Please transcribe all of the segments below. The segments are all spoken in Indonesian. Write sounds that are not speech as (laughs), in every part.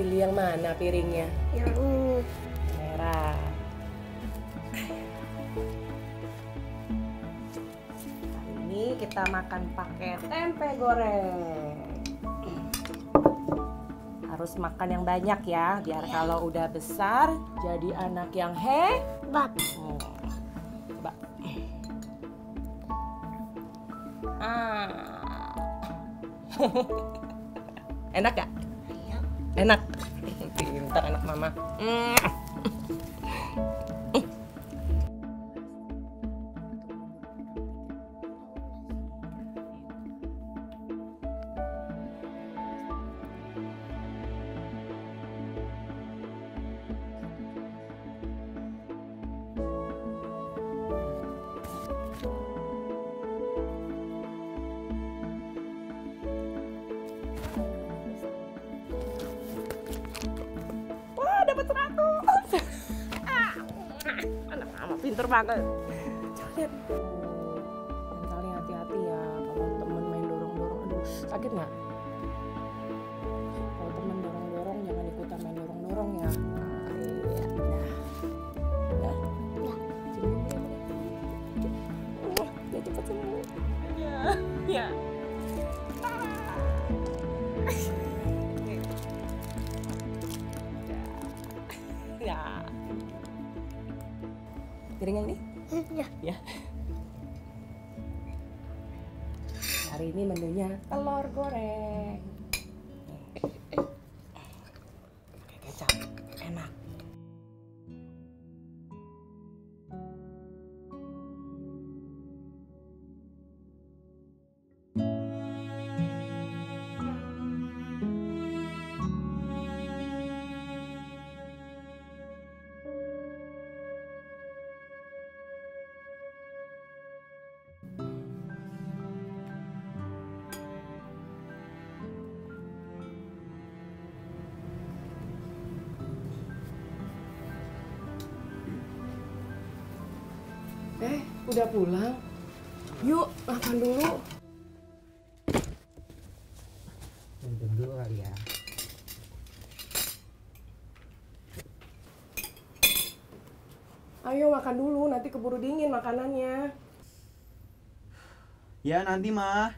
Pilih yang mana piringnya? Yang. Merah. Hari ini kita makan pakai tempe goreng. Harus makan yang banyak ya, biar kalau udah besar jadi anak yang hebat. Hmm. Coba. Ah. (laughs) Enak gak? Enak. Pintar anak mama. Mm. Mama pinter banget. Coba lihat. Lain kali hati-hati ya kalau temen main dorong-dorong. Aduh, sakit nggak? Piring yang ini? Ya. Ya. Hari ini menunya telur goreng. Eh, udah pulang? Yuk, makan dulu. Nonton dulu kali ya. Ayo makan dulu, nanti keburu dingin makanannya. Ya nanti mah.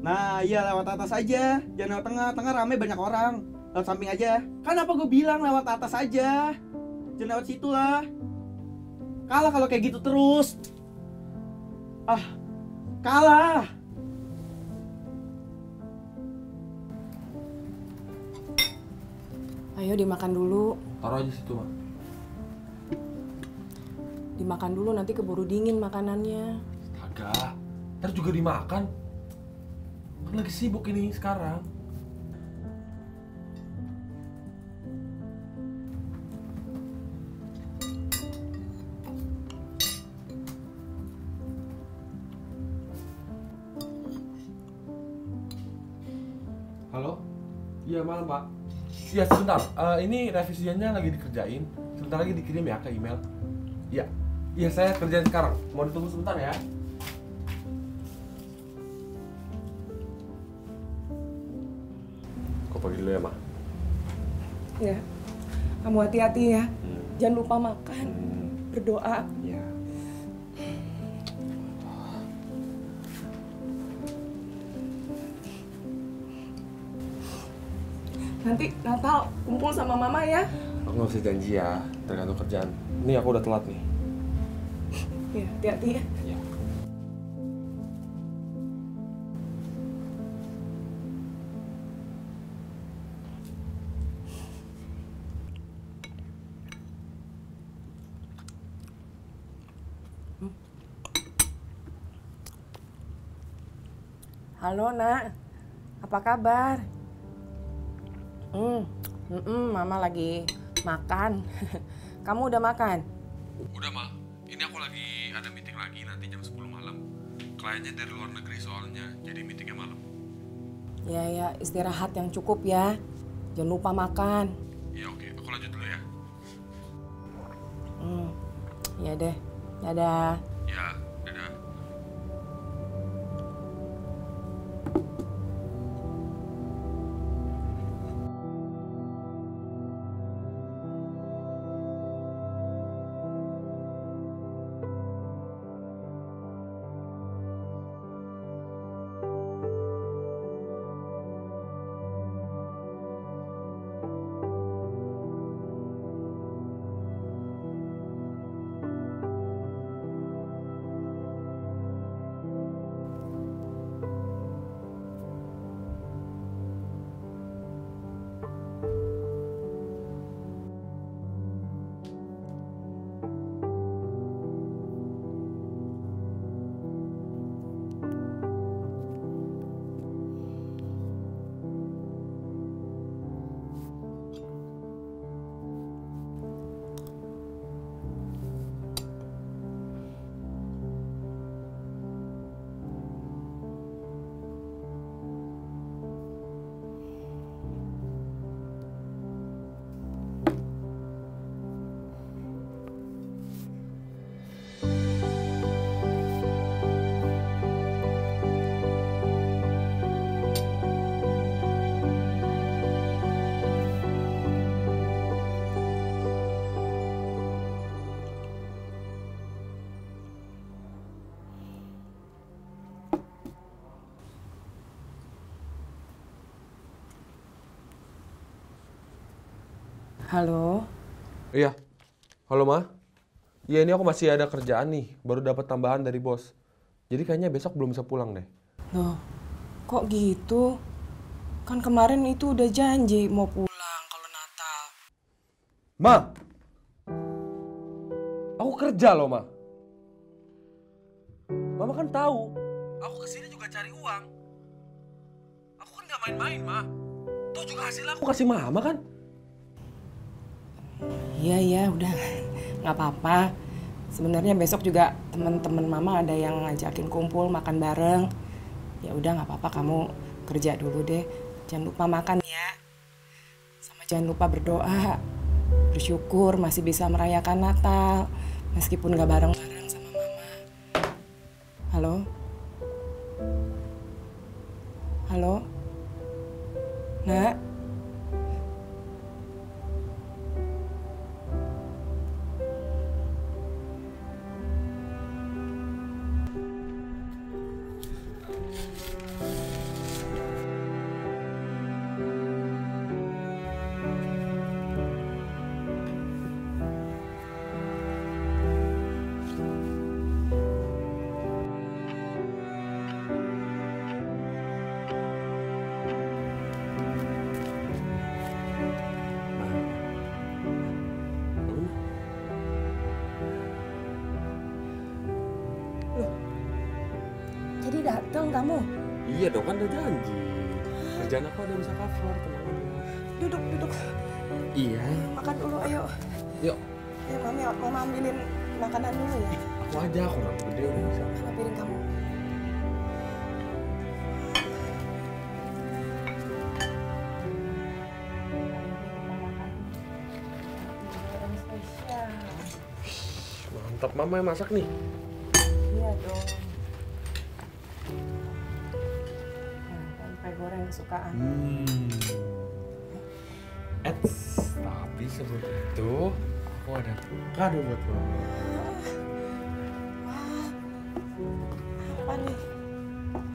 Nah iya lewat atas aja Jangan lewat tengah, tengah rame banyak orang Lewat samping aja Kan apa gue bilang lewat atas aja Jangan lewat situ lah Kalah kalau kayak gitu terus Ah Kalah Ayo dimakan dulu. Taruh aja situ, Mak. Dimakan dulu nanti keburu dingin makanannya. Kagak. Ntar juga dimakan. Kan lagi sibuk ini sekarang. Iya malam pak. Iya sebentar. Eh, ini revisiannya lagi dikerjain. Sebentar lagi dikirim ya ke email. Iya. Iya saya kerjain sekarang. Mau ditunggu sebentar ya. Kau pergi dulu ya, Ma. Ya. Kamu hati-hati ya. Hmm. Jangan lupa makan. Berdoa. Nanti Natal kumpul sama mama ya. Aku nggak bisa janji ya, tergantung kerjaan. Ini aku udah telat nih. Ya, hati-hati ya. Ya. Halo nak, apa kabar? Hmm, mm-mm, mama lagi makan. (laughs) Kamu udah makan? Udah, Ma. Ini aku lagi ada meeting lagi nanti jam 10 malam. Kliennya dari luar negeri soalnya, jadi meetingnya malam. Ya ya, istirahat yang cukup ya. Jangan lupa makan. Ya oke, aku lanjut dulu ya. Hmm, ya deh. Dadah. Halo. Iya. Halo, Ma. Iya, ini aku masih ada kerjaan nih. Baru dapat tambahan dari bos. Jadi kayaknya besok belum bisa pulang deh. Loh, kok gitu? Kan kemarin itu udah janji mau pulang kalau Natal. Ma! Aku kerja loh, Ma. Mama kan tahu. Aku ke sini juga cari uang. Aku kan gak main-main, Ma. Tuh juga hasil aku kasih Mama kan? Iya iya udah nggak apa-apa. Sebenarnya besok juga teman-teman mama ada yang ngajakin kumpul makan bareng. Ya udah nggak apa-apa kamu kerja dulu deh. Jangan lupa makan ya. Sama jangan lupa berdoa. Bersyukur masih bisa merayakan Natal meskipun nggak bareng-bareng sama mama. Halo. Halo. Nak. Kamu. Iya dong, kan udah janji. Kerjaan aku udah bisa cover, tenang aja. Duduk, duduk. Iya. Makan dulu, ayo. Yuk, Ya, mami, mama ambilin makanan dulu ya. aku aja, aku orang gede udah bisa. Mana piring kamu? Mantap, Mama yang masak nih. Kesukaan. Hmm. Eits, tapi sebelum itu aku ada kado buat. Wah, apa nih?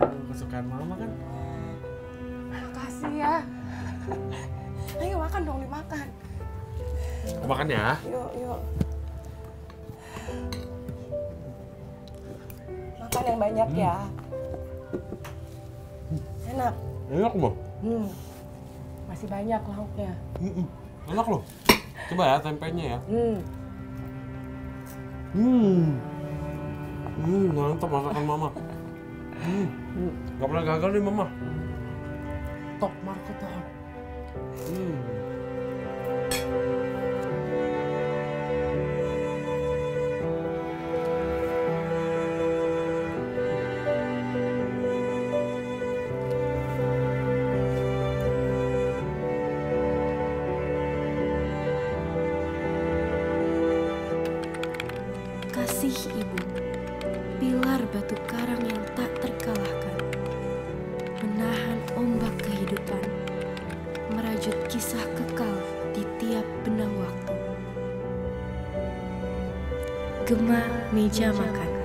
Itu kesukaan mama kan? Makasih ya. Ayo makan dong, dimakan. Aku makan ya. Yuk, yuk. Makan yang banyak ya. Enak. Enak loh. Hmm. Masih banyak lauknya. Enak loh. Coba ya tempenya ya. Hmm. Hmm. Hmm, mantap masakan mama. Hmm. Hmm. Gak pernah gagal nih mama. Top market top. Hmm. Kasih ibu, pilar batu karang yang tak terkalahkan, menahan ombak kehidupan, merajut kisah kekal di tiap benang waktu. Gema meja makan.